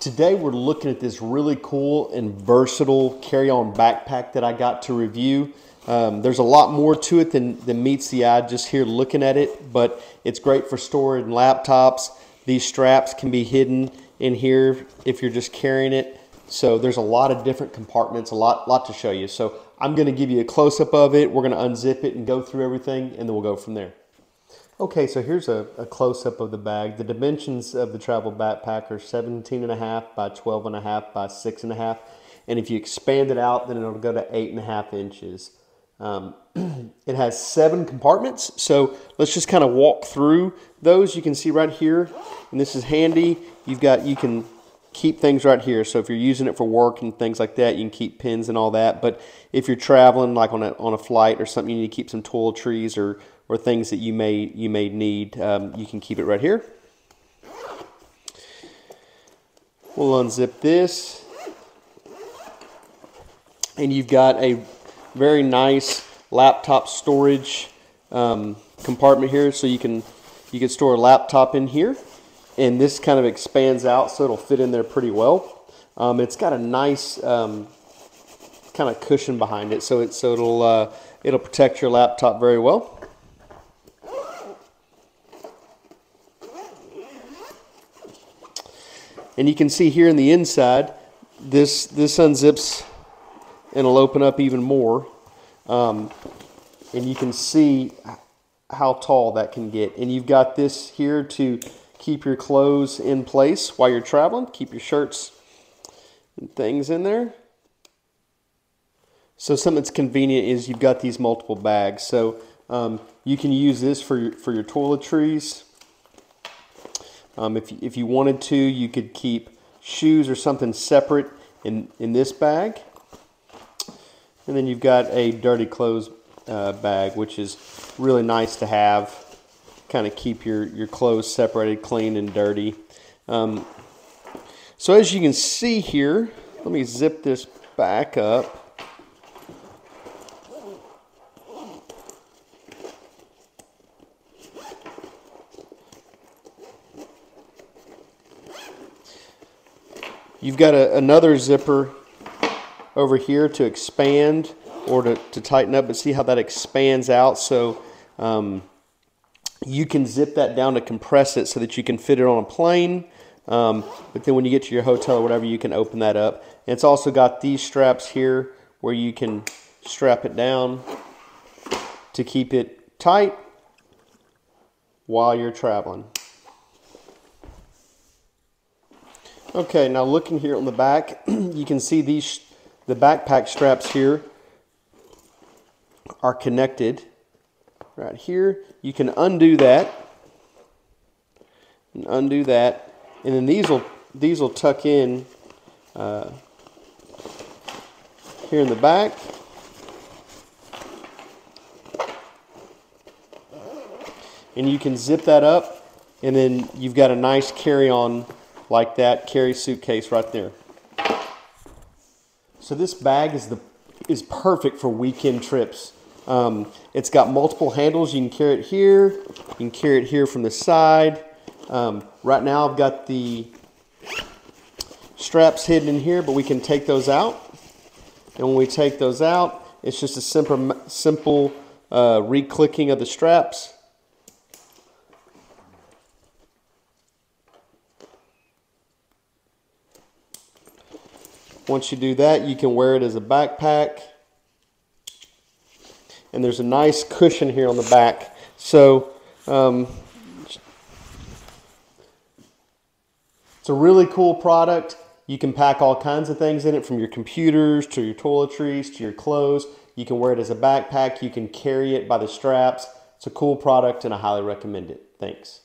Today we're looking at this really cool and versatile carry-on backpack that I got to review. Um, there's a lot more to it than, than meets the eye just here looking at it, but it's great for storing laptops. These straps can be hidden in here if you're just carrying it. So there's a lot of different compartments, a lot, lot to show you. So I'm gonna give you a close-up of it. We're gonna unzip it and go through everything, and then we'll go from there. Okay, so here's a, a close-up of the bag. The dimensions of the travel backpack are 17 and a half by 12 and a half by six and a half. And if you expand it out, then it'll go to eight and a half inches. Um, it has seven compartments, so let's just kind of walk through those. You can see right here, and this is handy. You've got, you can keep things right here. So if you're using it for work and things like that, you can keep pins and all that. But if you're traveling like on a, on a flight or something, you need to keep some toiletries or or things that you may you may need, um, you can keep it right here. We'll unzip this. And you've got a very nice laptop storage um, compartment here so you can you can store a laptop in here and this kind of expands out so it'll fit in there pretty well um, it's got a nice um, kind of cushion behind it so it so it'll uh, it'll protect your laptop very well And you can see here in the inside, this, this unzips and it'll open up even more. Um, and you can see how tall that can get. And you've got this here to keep your clothes in place while you're traveling. Keep your shirts and things in there. So something that's convenient is you've got these multiple bags. So um, you can use this for your, for your toiletries. Um, if, if you wanted to, you could keep shoes or something separate in, in this bag. And then you've got a dirty clothes uh, bag, which is really nice to have. Kind of keep your, your clothes separated, clean and dirty. Um, so as you can see here, let me zip this back up. You've got a, another zipper over here to expand or to, to tighten up, but see how that expands out. So um, you can zip that down to compress it so that you can fit it on a plane. Um, but then when you get to your hotel or whatever, you can open that up. And it's also got these straps here where you can strap it down to keep it tight while you're traveling. Okay, now looking here on the back, you can see these the backpack straps here are connected right here. You can undo that and undo that, and then these will these will tuck in uh, here in the back. And you can zip that up, and then you've got a nice carry-on like that carry suitcase right there. So this bag is the is perfect for weekend trips. Um, it's got multiple handles. You can carry it here. You can carry it here from the side. Um, right now I've got the straps hidden in here, but we can take those out. And when we take those out, it's just a simple, simple uh, re-clicking of the straps Once you do that, you can wear it as a backpack. And there's a nice cushion here on the back. So um, it's a really cool product. You can pack all kinds of things in it from your computers to your toiletries to your clothes. You can wear it as a backpack. You can carry it by the straps. It's a cool product and I highly recommend it. Thanks.